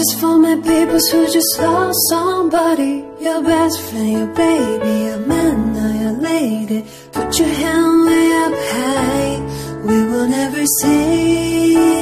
is for my peoples who just lost somebody. Your best friend, your baby, your man, or your lady. Put your hand way up high. We will never say